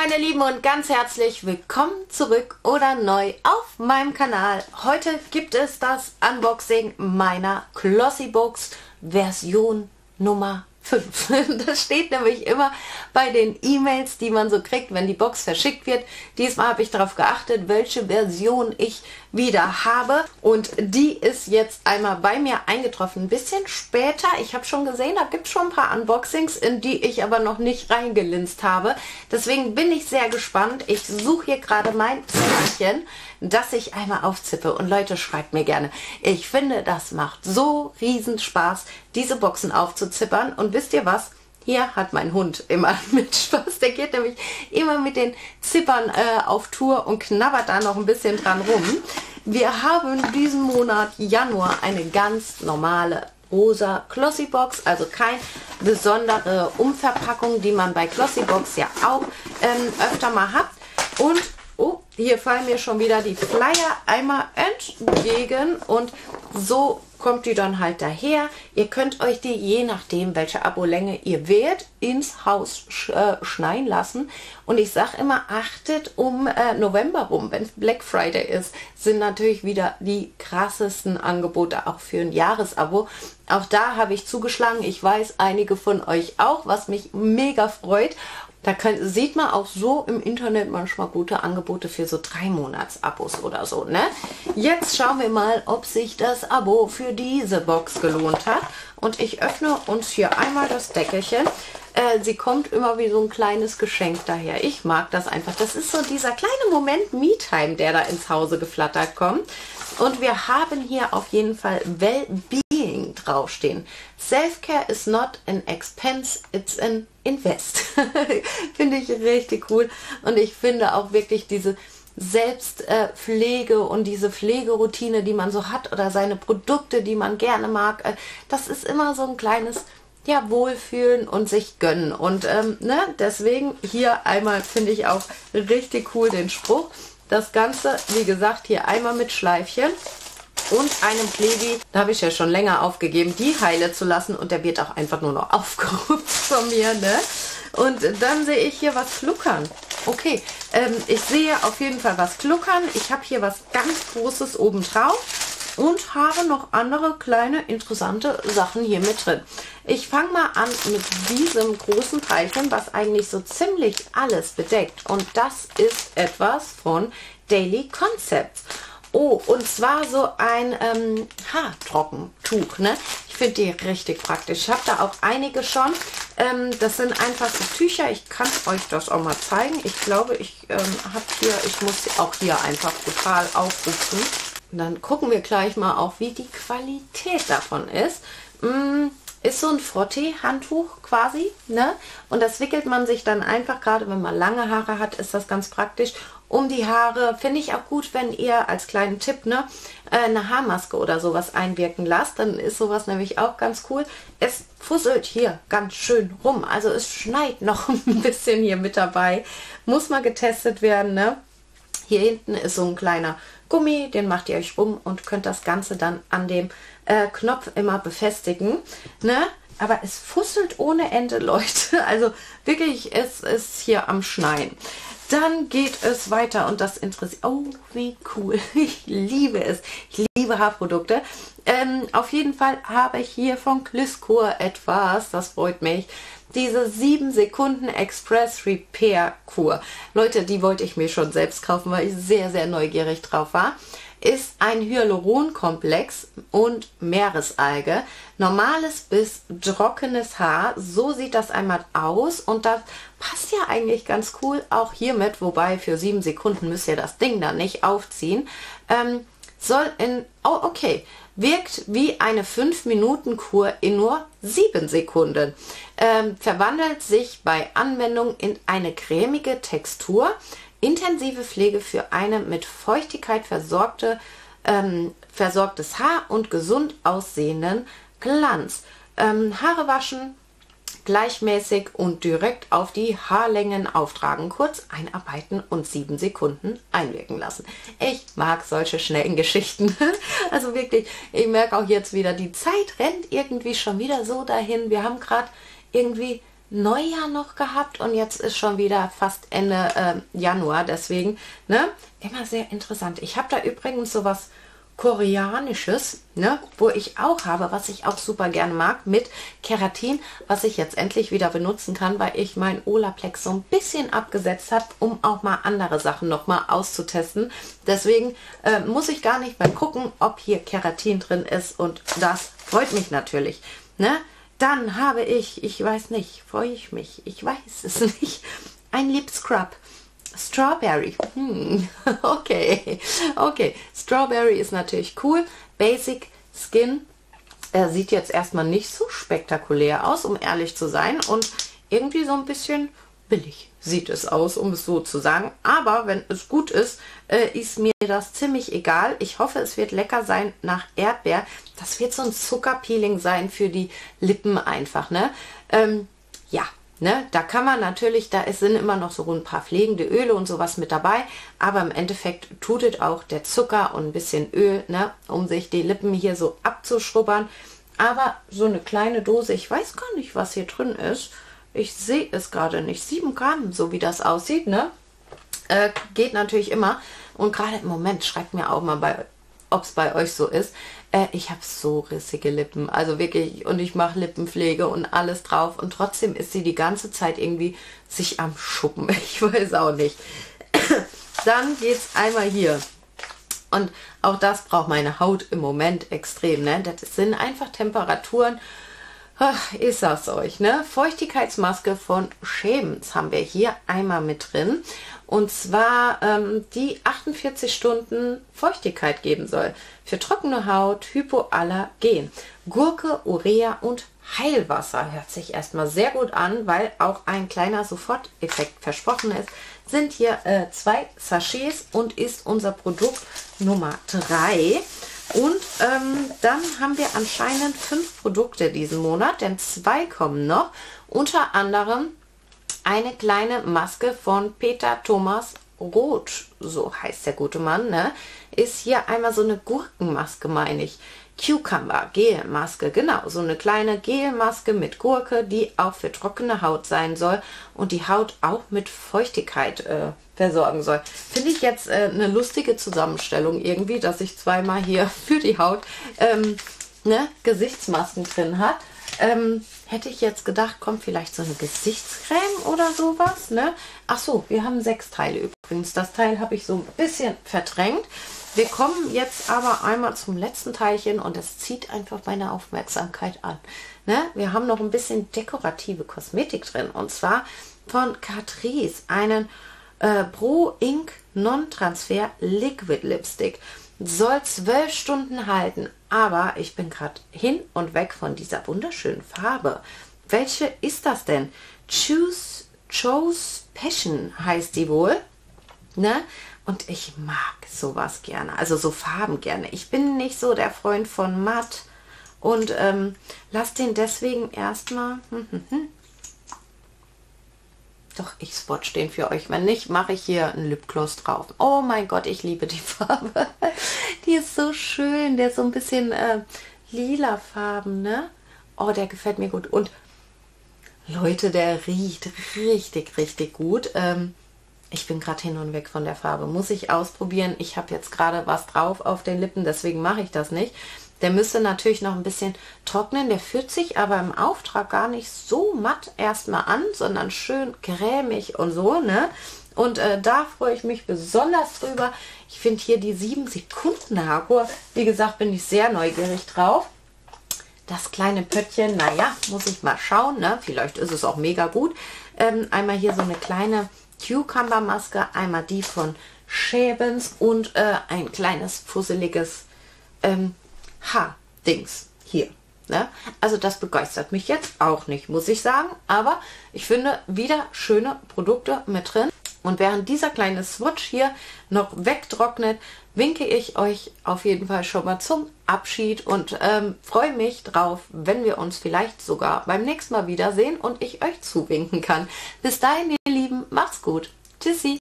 meine Lieben und ganz herzlich willkommen zurück oder neu auf meinem Kanal. Heute gibt es das Unboxing meiner Glossy-Box Version Nummer 5. Das steht nämlich immer bei den E-Mails, die man so kriegt, wenn die Box verschickt wird. Diesmal habe ich darauf geachtet, welche Version ich wieder habe. Und die ist jetzt einmal bei mir eingetroffen. Ein bisschen später. Ich habe schon gesehen, da gibt es schon ein paar Unboxings, in die ich aber noch nicht reingelinst habe. Deswegen bin ich sehr gespannt. Ich suche hier gerade mein Zettelchen, das ich einmal aufzippe. Und Leute, schreibt mir gerne. Ich finde, das macht so riesen Spaß, diese Boxen aufzuzippern. Und wisst ihr was? Hier hat mein Hund immer mit Spaß. Der geht nämlich immer mit den Zippern äh, auf Tour und knabbert da noch ein bisschen dran rum. Wir haben diesen Monat Januar eine ganz normale rosa Glossy Box, also keine besondere Umverpackung, die man bei Glossy Box ja auch ähm, öfter mal hat. Und hier fallen mir schon wieder die Flyer einmal entgegen und so kommt die dann halt daher. Ihr könnt euch die, je nachdem, welche Abolänge ihr wählt, ins Haus sch äh, schneien lassen. Und ich sage immer, achtet um äh, November rum, wenn Black Friday ist, sind natürlich wieder die krassesten Angebote auch für ein Jahresabo. Auch da habe ich zugeschlagen. Ich weiß, einige von euch auch, was mich mega freut. Da kann, sieht man auch so im Internet manchmal gute Angebote für so drei Monats-Abos oder so. Ne? Jetzt schauen wir mal, ob sich das Abo für diese Box gelohnt hat. Und ich öffne uns hier einmal das Deckelchen. Äh, sie kommt immer wie so ein kleines Geschenk daher. Ich mag das einfach. Das ist so dieser kleine Moment Me-Time, der da ins Hause geflattert kommt. Und wir haben hier auf jeden Fall Well-Being draufstehen. Self-Care is not an expense, it's an invest. finde ich richtig cool. Und ich finde auch wirklich diese Selbstpflege äh, und diese Pflegeroutine, die man so hat oder seine Produkte, die man gerne mag, äh, das ist immer so ein kleines ja, Wohlfühlen und sich gönnen. Und ähm, ne, deswegen hier einmal finde ich auch richtig cool den Spruch. Das Ganze, wie gesagt, hier einmal mit Schleifchen und einem Plebi. Da habe ich ja schon länger aufgegeben, die heile zu lassen und der wird auch einfach nur noch aufgerufen von mir. Ne? Und dann sehe ich hier was gluckern. Okay, ähm, ich sehe auf jeden Fall was gluckern. Ich habe hier was ganz Großes oben drauf und habe noch andere kleine interessante Sachen hier mit drin. Ich fange mal an mit diesem großen Teilchen, was eigentlich so ziemlich alles bedeckt. Und das ist etwas von Daily Concepts. Oh, und zwar so ein ähm, Haartrockentuch. Ne? Ich finde die richtig praktisch. Ich habe da auch einige schon. Ähm, das sind einfach so Tücher. Ich kann euch das auch mal zeigen. Ich glaube, ich ähm, habe hier, ich muss auch hier einfach total aufrufen. Und dann gucken wir gleich mal auch, wie die Qualität davon ist. Mm, ist so ein Frottee-Handtuch quasi, ne? Und das wickelt man sich dann einfach, gerade wenn man lange Haare hat, ist das ganz praktisch, um die Haare. Finde ich auch gut, wenn ihr als kleinen Tipp, ne, äh, eine Haarmaske oder sowas einwirken lasst, dann ist sowas nämlich auch ganz cool. Es fusselt hier ganz schön rum, also es schneit noch ein bisschen hier mit dabei. Muss mal getestet werden, ne? Hier hinten ist so ein kleiner Gummi, den macht ihr euch rum und könnt das Ganze dann an dem äh, Knopf immer befestigen. Ne? Aber es fusselt ohne Ende, Leute. Also wirklich, es ist hier am Schneien. Dann geht es weiter und das interessiert. Oh, wie cool. Ich liebe es. Ich liebe Haarprodukte. Ähm, auf jeden Fall habe ich hier von Gliscor etwas. Das freut mich diese 7 Sekunden Express Repair Kur. Leute, die wollte ich mir schon selbst kaufen, weil ich sehr, sehr neugierig drauf war. Ist ein Hyaluronkomplex und Meeresalge. Normales bis trockenes Haar. So sieht das einmal aus und das passt ja eigentlich ganz cool auch hiermit, wobei für 7 Sekunden müsst ihr das Ding dann nicht aufziehen. Ähm, soll in, oh okay, wirkt wie eine 5-Minuten-Kur in nur 7 Sekunden, ähm, verwandelt sich bei Anwendung in eine cremige Textur, intensive Pflege für eine mit Feuchtigkeit versorgte, ähm, versorgtes Haar und gesund aussehenden Glanz. Ähm, Haare waschen, gleichmäßig und direkt auf die Haarlängen auftragen, kurz einarbeiten und sieben Sekunden einwirken lassen. Ich mag solche schnellen Geschichten. Also wirklich, ich merke auch jetzt wieder, die Zeit rennt irgendwie schon wieder so dahin. Wir haben gerade irgendwie Neujahr noch gehabt und jetzt ist schon wieder fast Ende äh, Januar. Deswegen, ne, immer sehr interessant. Ich habe da übrigens sowas Koreanisches, ne, wo ich auch habe, was ich auch super gerne mag, mit Keratin, was ich jetzt endlich wieder benutzen kann, weil ich mein Olaplex so ein bisschen abgesetzt habe, um auch mal andere Sachen nochmal auszutesten. Deswegen äh, muss ich gar nicht mehr gucken, ob hier Keratin drin ist und das freut mich natürlich. Ne? Dann habe ich, ich weiß nicht, freue ich mich, ich weiß es nicht, ein Lip Scrub. Strawberry. Hm, okay, okay. Strawberry ist natürlich cool. Basic Skin Er sieht jetzt erstmal nicht so spektakulär aus, um ehrlich zu sein. Und irgendwie so ein bisschen billig sieht es aus, um es so zu sagen. Aber wenn es gut ist, äh, ist mir das ziemlich egal. Ich hoffe, es wird lecker sein nach Erdbeer. Das wird so ein Zuckerpeeling sein für die Lippen einfach, ne? Ähm, ja, Ne, da kann man natürlich, da sind immer noch so ein paar pflegende Öle und sowas mit dabei, aber im Endeffekt tut es auch der Zucker und ein bisschen Öl, ne, um sich die Lippen hier so abzuschrubbern. Aber so eine kleine Dose, ich weiß gar nicht, was hier drin ist. Ich sehe es gerade nicht. 7 Gramm, so wie das aussieht, ne? Äh, geht natürlich immer. Und gerade im Moment, schreibt mir auch mal ob es bei euch so ist. Äh, ich habe so rissige Lippen, also wirklich, und ich mache Lippenpflege und alles drauf und trotzdem ist sie die ganze Zeit irgendwie sich am Schuppen. Ich weiß auch nicht. Dann geht es einmal hier. Und auch das braucht meine Haut im Moment extrem. Ne? Das sind einfach Temperaturen. Ach, ich sag's euch, ne? Feuchtigkeitsmaske von Schäbens haben wir hier einmal mit drin. Und zwar ähm, die 48 Stunden Feuchtigkeit geben soll. Für trockene Haut, Hypoallergen. Gurke, Urea und Heilwasser hört sich erstmal sehr gut an, weil auch ein kleiner Soforteffekt versprochen ist. Sind hier äh, zwei Sachets und ist unser Produkt Nummer 3. Und ähm, dann haben wir anscheinend fünf Produkte diesen Monat, denn zwei kommen noch. Unter anderem eine kleine Maske von Peter Thomas Roth, so heißt der gute Mann, ne? Ist hier einmal so eine Gurkenmaske, meine ich. Cucumber Gelmaske, genau, so eine kleine Gelmaske mit Gurke, die auch für trockene Haut sein soll und die Haut auch mit Feuchtigkeit äh, versorgen soll. Finde ich jetzt äh, eine lustige Zusammenstellung irgendwie, dass ich zweimal hier für die Haut ähm, ne, Gesichtsmasken drin hat. Ähm, hätte ich jetzt gedacht, kommt vielleicht so eine Gesichtscreme oder sowas, ne? Ach so, wir haben sechs Teile übrigens. Das Teil habe ich so ein bisschen verdrängt. Wir kommen jetzt aber einmal zum letzten Teilchen und es zieht einfach meine Aufmerksamkeit an. Ne? Wir haben noch ein bisschen dekorative Kosmetik drin und zwar von Catrice einen äh, Pro Ink Non-Transfer Liquid Lipstick. Soll zwölf Stunden halten, aber ich bin gerade hin und weg von dieser wunderschönen Farbe. Welche ist das denn? Choose, Chose Passion heißt die wohl. Ne? Und ich mag sowas gerne, also so Farben gerne. Ich bin nicht so der Freund von matt und ähm, lass den deswegen erstmal. Doch, ich swatch den für euch. Wenn nicht, mache ich hier einen Lipgloss drauf. Oh mein Gott, ich liebe die Farbe. Die ist so schön. Der ist so ein bisschen äh, lila Farben, ne? Oh, der gefällt mir gut. Und Leute, der riecht richtig, richtig gut. Ähm, ich bin gerade hin und weg von der Farbe. Muss ich ausprobieren. Ich habe jetzt gerade was drauf auf den Lippen, deswegen mache ich das nicht. Der müsste natürlich noch ein bisschen trocknen. Der fühlt sich aber im Auftrag gar nicht so matt erstmal an, sondern schön cremig und so, ne? Und äh, da freue ich mich besonders drüber. Ich finde hier die 7 Sekunden Haarkur. Wie gesagt, bin ich sehr neugierig drauf. Das kleine Pöttchen, naja, muss ich mal schauen. Ne? Vielleicht ist es auch mega gut. Ähm, einmal hier so eine kleine Cucumber-Maske. Einmal die von Schäbens und äh, ein kleines fusseliges ähm, Ha-Dings hier. Ne? Also das begeistert mich jetzt auch nicht, muss ich sagen. Aber ich finde wieder schöne Produkte mit drin. Und während dieser kleine Swatch hier noch wegtrocknet, winke ich euch auf jeden Fall schon mal zum Abschied und ähm, freue mich drauf, wenn wir uns vielleicht sogar beim nächsten Mal wiedersehen und ich euch zuwinken kann. Bis dahin, ihr Lieben, macht's gut. Tschüssi.